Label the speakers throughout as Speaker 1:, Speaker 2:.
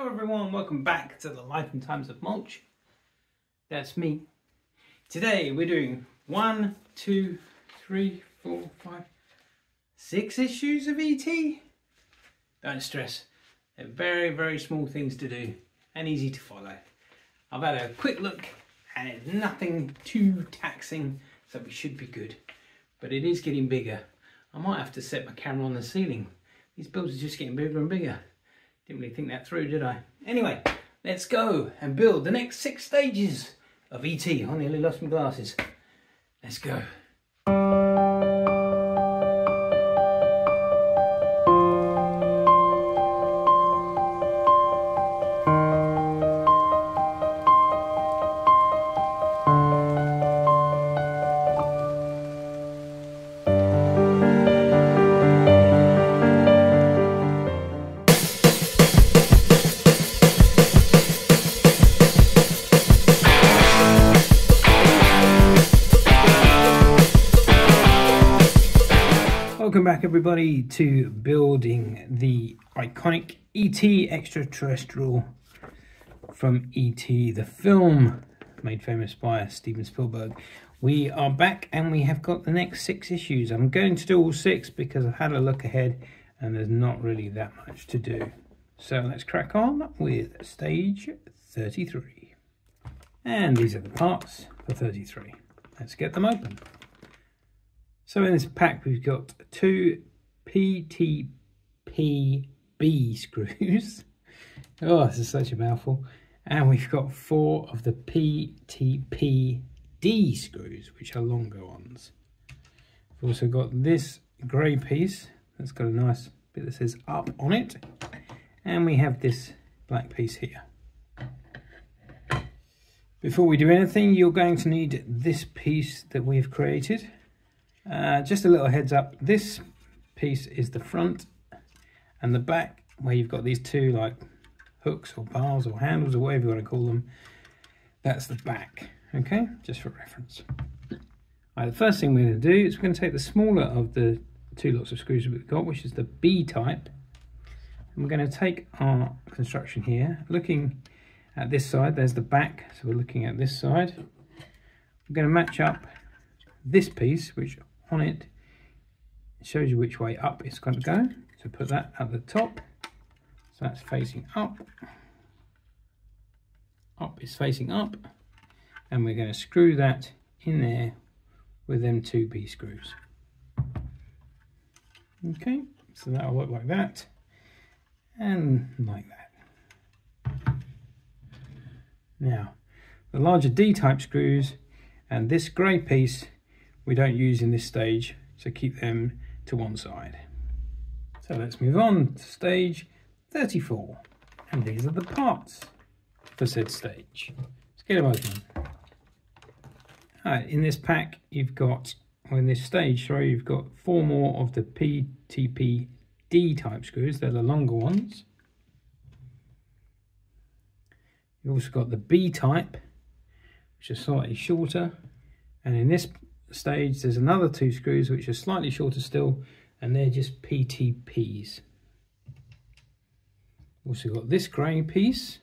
Speaker 1: Hello everyone, welcome back to the Life and Times of Mulch. That's me. Today we're doing one, two, three, four, five, six issues of ET. Don't stress, they're very, very small things to do and easy to follow. I've had a quick look and it's nothing too taxing, so we should be good. But it is getting bigger. I might have to set my camera on the ceiling. These builds are just getting bigger and bigger. Didn't really think that through, did I? Anyway, let's go and build the next six stages of ET. I nearly lost my glasses. Let's go. Welcome back everybody to building the iconic E.T. extraterrestrial from E.T. the film made famous by Steven Spielberg. We are back and we have got the next six issues. I'm going to do all six because I've had a look ahead and there's not really that much to do. So let's crack on with stage 33. And these are the parts for 33. Let's get them open. So in this pack we've got two PTPB screws. Oh, this is such a mouthful. And we've got four of the PTPD screws, which are longer ones. We've also got this grey piece that's got a nice bit that says up on it. And we have this black piece here. Before we do anything, you're going to need this piece that we've created. Uh, just a little heads up, this piece is the front and the back where you've got these two like hooks or bars or handles or whatever you want to call them. That's the back, okay, just for reference. Right, the first thing we're going to do is we're going to take the smaller of the two lots of screws we've got, which is the B type. And we're going to take our construction here, looking at this side, there's the back, so we're looking at this side. We're going to match up this piece, which on it. Shows you which way up it's going to go. So put that at the top. So that's facing up. Up is facing up. And we're going to screw that in there with them two B screws. Okay, so that'll look like that. And like that. Now, the larger D-type screws and this grey piece we don't use in this stage, so keep them to one side. So let's move on to stage 34. And these are the parts for said stage. Let's get them open. In this pack, you've got, or in this stage, sorry, you've got four more of the PTP D type screws. They're the longer ones. You've also got the B type, which are slightly shorter. And in this stage there's another two screws which are slightly shorter still and they're just PTPs. Also got this grey piece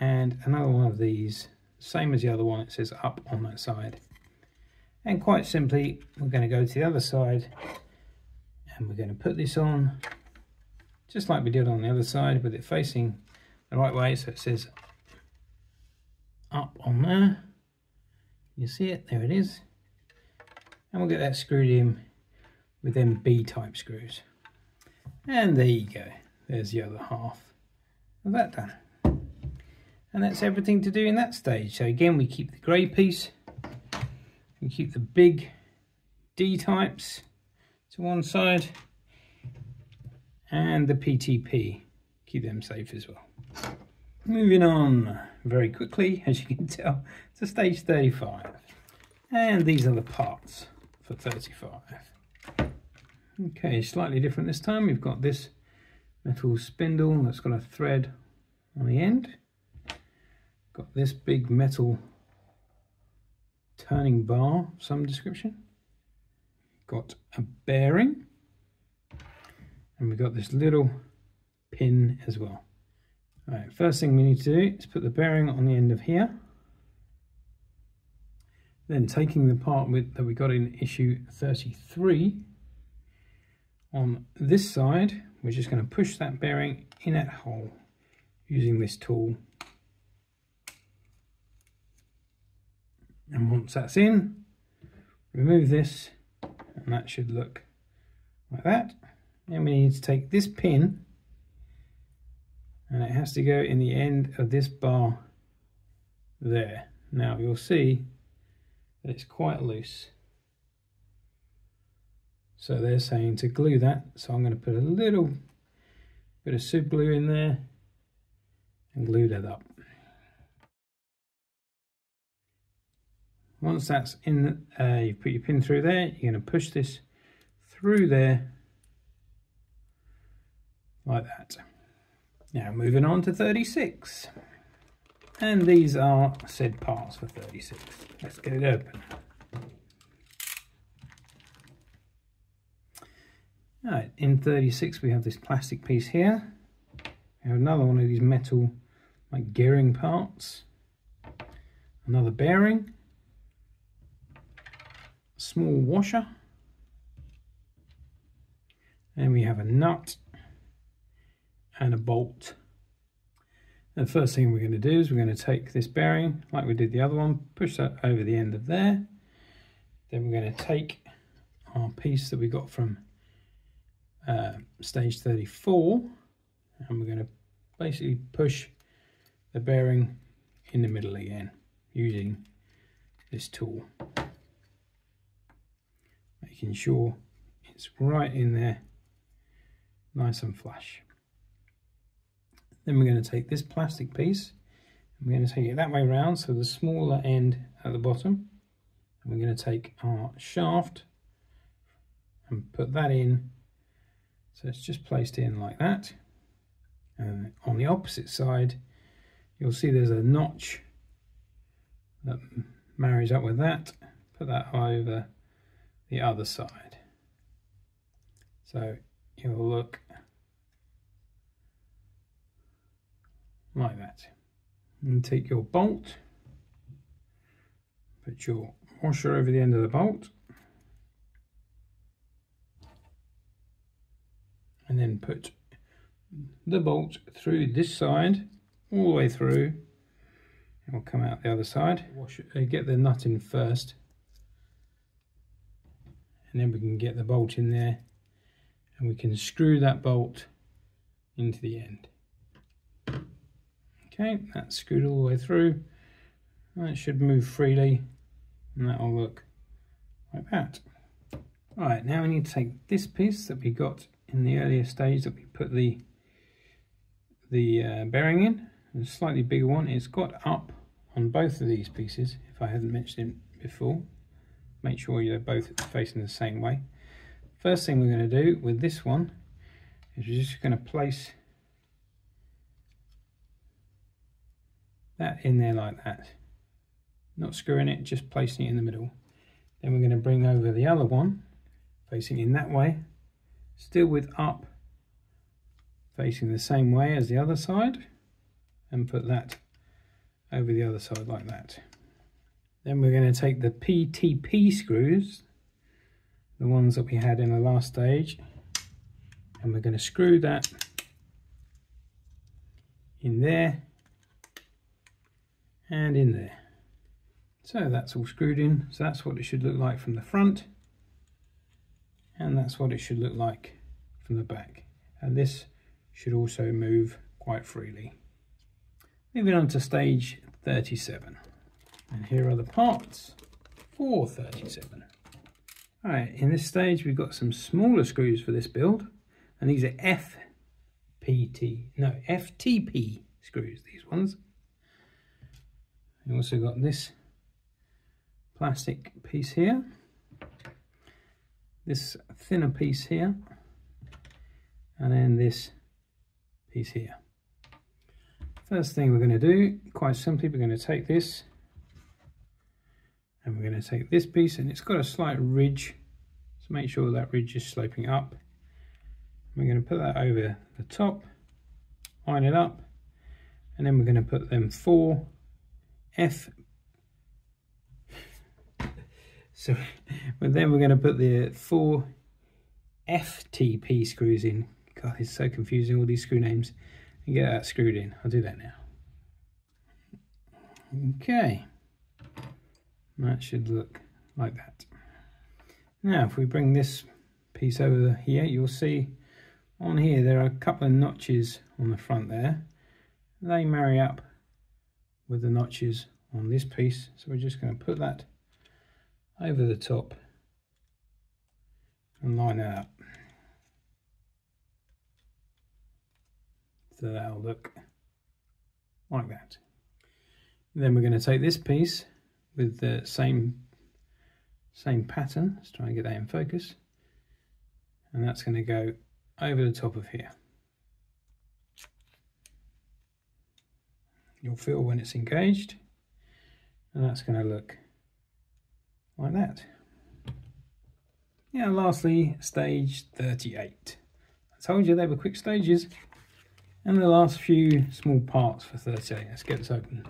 Speaker 1: and another one of these, same as the other one, it says up on that side. And quite simply, we're going to go to the other side and we're going to put this on just like we did on the other side with it facing the right way so it says up on there you see it? There it is. And we'll get that screwed in with them B-type screws. And there you go. There's the other half of that done. And that's everything to do in that stage. So again, we keep the grey piece. We keep the big D-types to one side. And the PTP. Keep them safe as well. Moving on very quickly, as you can tell, to stage 35. And these are the parts for 35. Okay, slightly different this time. We've got this metal spindle that's got a thread on the end. Got this big metal turning bar, some description. Got a bearing. And we've got this little pin as well. Right, first thing we need to do is put the bearing on the end of here. Then taking the part with, that we got in issue 33 on this side, we're just going to push that bearing in that hole using this tool. And once that's in, remove this and that should look like that. Then we need to take this pin and it has to go in the end of this bar there. Now you'll see that it's quite loose. So they're saying to glue that, so I'm going to put a little bit of super glue in there and glue that up. Once that's in, uh, you put your pin through there, you're going to push this through there like that. Now moving on to 36. And these are said parts for 36. Let's get it open. Right, in 36 we have this plastic piece here. We have another one of these metal like gearing parts. Another bearing. Small washer. And we have a nut and a bolt. And the first thing we're going to do is we're going to take this bearing like we did the other one, push that over the end of there. Then we're going to take our piece that we got from uh, stage 34 and we're going to basically push the bearing in the middle again using this tool making sure it's right in there nice and flush then we're going to take this plastic piece and we're going to take it that way around so the smaller end at the bottom and we're going to take our shaft and put that in so it's just placed in like that. And on the opposite side, you'll see there's a notch that marries up with that. Put that over the other side. So you'll look like that. And take your bolt, put your washer over the end of the bolt, and then put the bolt through this side all the way through. And we'll come out the other side. Uh, get the nut in first. And then we can get the bolt in there. And we can screw that bolt into the end okay that's screwed all the way through that should move freely and that'll look like that all right now we need to take this piece that we got in the earlier stage that we put the the uh, bearing in, a slightly bigger one. It's got up on both of these pieces, if I hadn't mentioned it before. Make sure you're both facing the same way. First thing we're going to do with this one is we're just going to place that in there like that. Not screwing it, just placing it in the middle. Then we're going to bring over the other one, facing in that way, still with up facing the same way as the other side and put that over the other side like that. Then we're going to take the PTP screws, the ones that we had in the last stage, and we're going to screw that in there and in there. So that's all screwed in, so that's what it should look like from the front and that's what it should look like from the back. And this should also move quite freely. Moving on to stage 37 and here are the parts for 37 all right in this stage we've got some smaller screws for this build and these are FPT no FTP screws these ones we also got this plastic piece here this thinner piece here and then this piece here. First thing we're going to do, quite simply, we're going to take this and we're going to take this piece and it's got a slight ridge, so make sure that ridge is sloping up. We're going to put that over the top line it up and then we're going to put them four F. So but then we're going to put the four FTP screws in. God it's so confusing all these screw names. And get that screwed in. I'll do that now. Okay. That should look like that. Now if we bring this piece over here you'll see on here there are a couple of notches on the front there. They marry up with the notches on this piece. So we're just going to put that over the top and line it up. So that'll look like that. Then we're going to take this piece with the same same pattern. Let's try and get that in focus. And that's going to go over the top of here. You'll feel when it's engaged and that's going to look like that. Yeah, lastly, stage 38. I told you they were quick stages. And the last few small parts for 38. Let's get this open.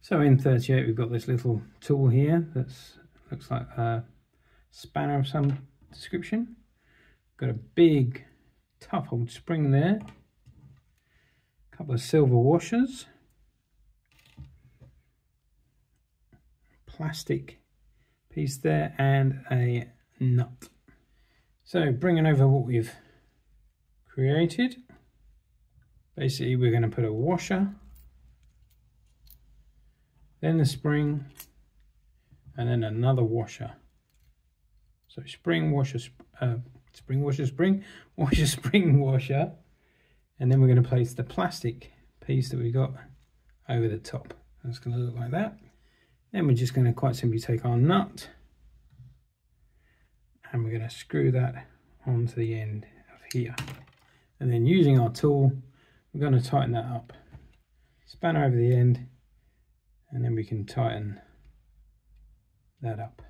Speaker 1: So in 38 we've got this little tool here that looks like a spanner of some description. Got a big tough old spring there. A couple of silver washers. Plastic piece there and a nut. So bringing over what we've created. Basically we're going to put a washer, then the spring, and then another washer. So spring, washer, uh, spring washer, spring washer, spring washer. And then we're going to place the plastic piece that we got over the top. That's going to look like that. Then we're just going to quite simply take our nut and we're going to screw that onto the end of here. And then using our tool, we're going to tighten that up. Spanner over the end and then we can tighten that up.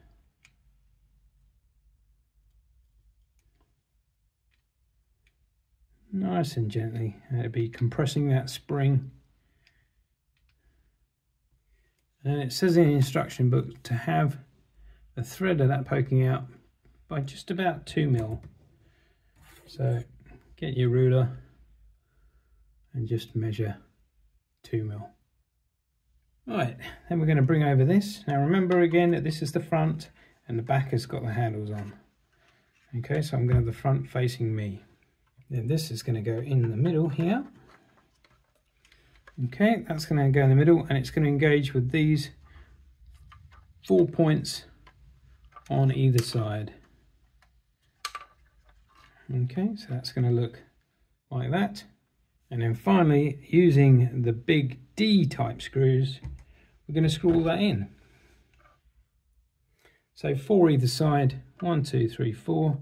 Speaker 1: nice and gently. It'll be compressing that spring. And it says in the instruction book to have the thread of that poking out by just about 2 mil. So get your ruler and just measure 2 mil. Right, then we're going to bring over this. Now remember again that this is the front and the back has got the handles on. Okay, so I'm going to have the front facing me. Then this is going to go in the middle here. Okay, that's going to go in the middle and it's going to engage with these four points on either side. Okay, so that's going to look like that. And then finally, using the big D type screws, we're going to screw all that in. So four either side, one, two, three, four,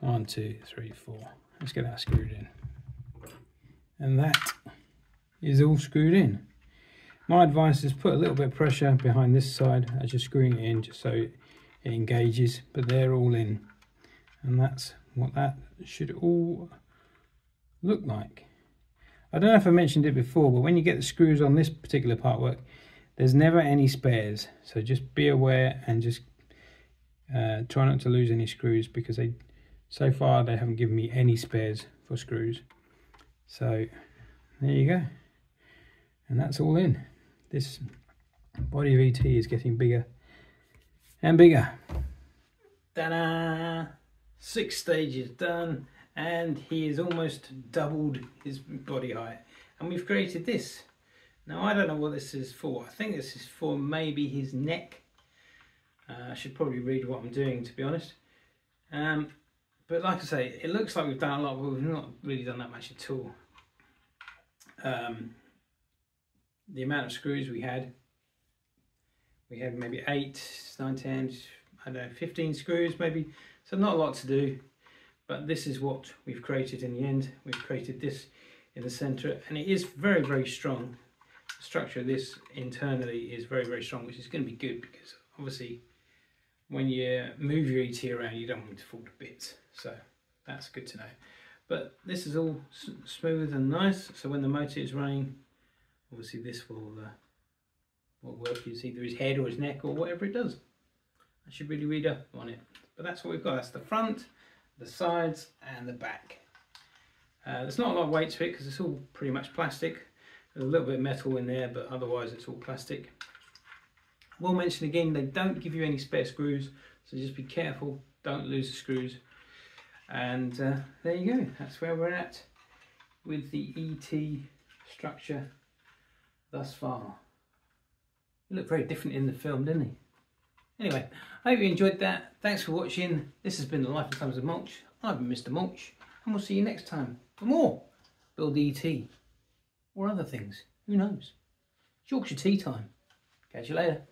Speaker 1: one, two, three, four. Let's get that screwed in. And that is all screwed in. My advice is put a little bit of pressure behind this side as you're screwing it in just so it engages, but they're all in. And that's what that should all look like. I don't know if I mentioned it before, but when you get the screws on this particular part work, there's never any spares. So just be aware and just uh, try not to lose any screws because they so far they haven't given me any spares for screws. So there you go. And that's all in. This body of ET is getting bigger and bigger. Ta-da! Six stages done and he has almost doubled his body height. And we've created this. Now I don't know what this is for. I think this is for maybe his neck. Uh, I should probably read what I'm doing to be honest. Um, but like I say, it looks like we've done a lot, but we've not really done that much at all. Um, the amount of screws we had, we had maybe 8, 9, 10, I don't know, 15 screws maybe. So not a lot to do, but this is what we've created in the end. We've created this in the center and it is very, very strong. The structure of this internally is very, very strong, which is going to be good because obviously when you move your ET around, you don't want it to fall to bits. So that's good to know. But this is all smooth and nice, so when the motor is running, obviously this will, uh, will work. It's either his head or his neck or whatever it does. I should really read up on it. But that's what we've got. That's the front, the sides and the back. Uh, there's not a lot of weight to it because it's all pretty much plastic. There's a little bit of metal in there, but otherwise it's all plastic. I will mention again, they don't give you any spare screws, so just be careful, don't lose the screws. And uh, there you go, that's where we're at with the ET structure thus far. He looked very different in the film, didn't he? Anyway, I hope you enjoyed that. Thanks for watching. This has been The Life and Times of Mulch. I've been Mr. Mulch, and we'll see you next time for more Build ET or other things. Who knows? It's Yorkshire tea time. Catch you later.